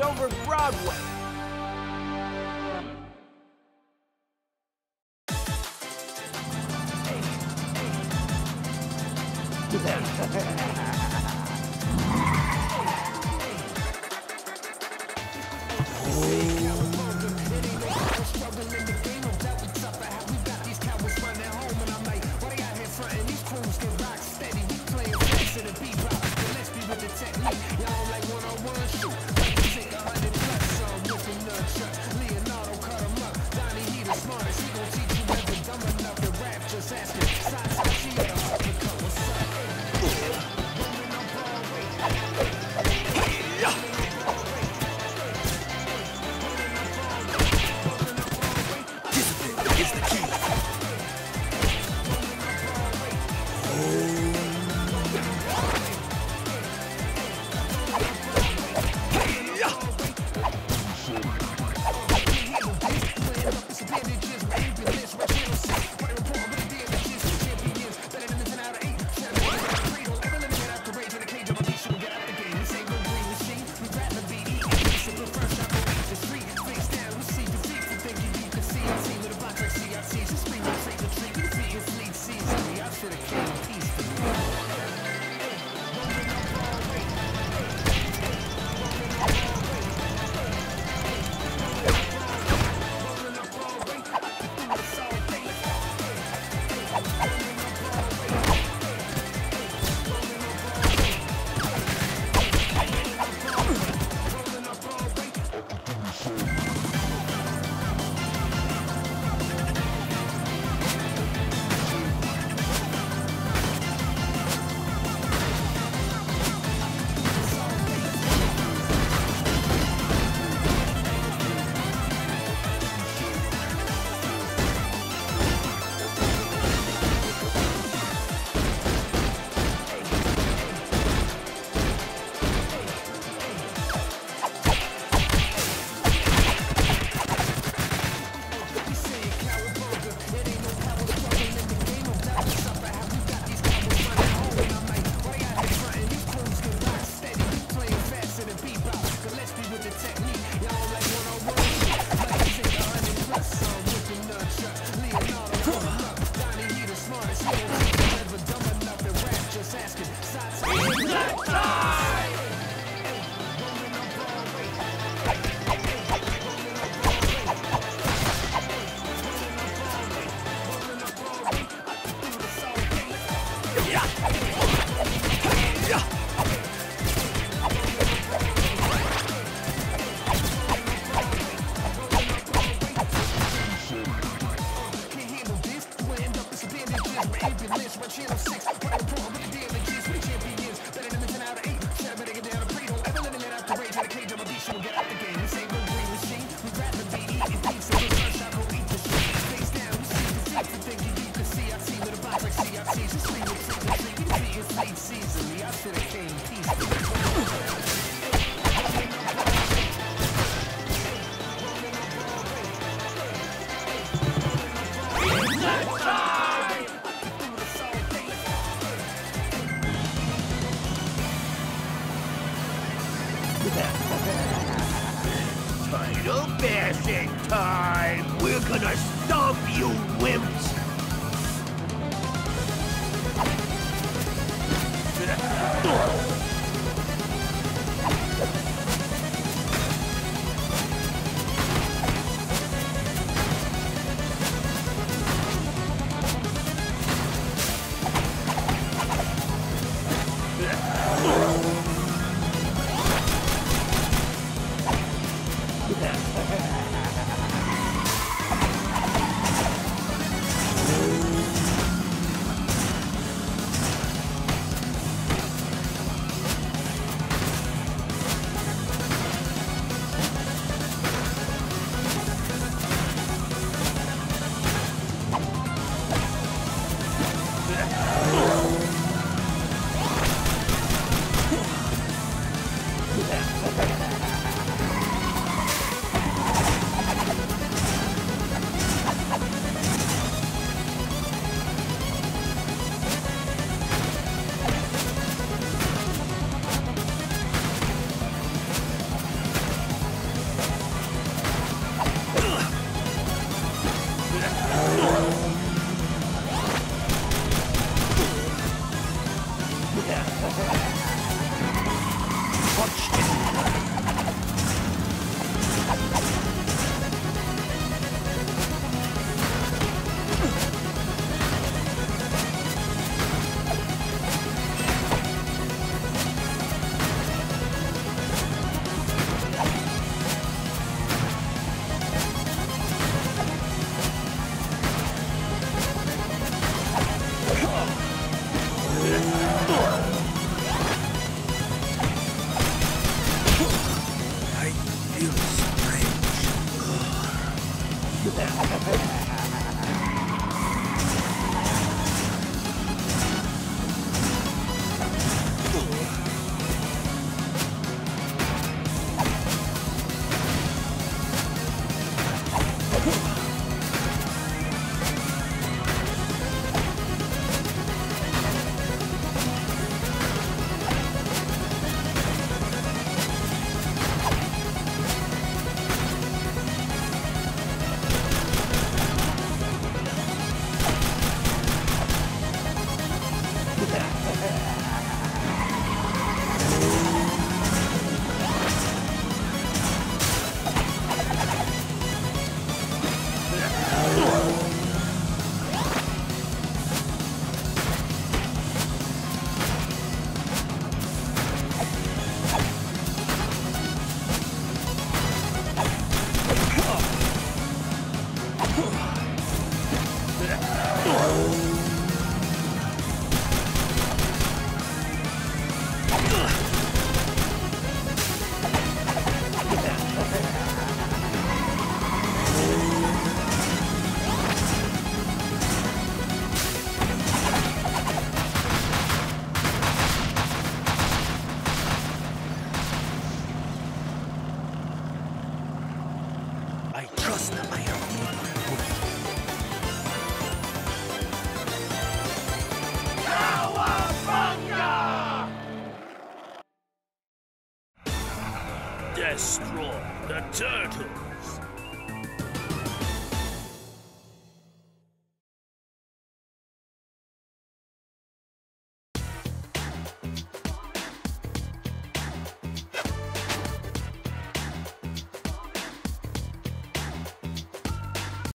over Broadway. Music. Saddle bashing time! We're gonna stomp you wimps! Ugh.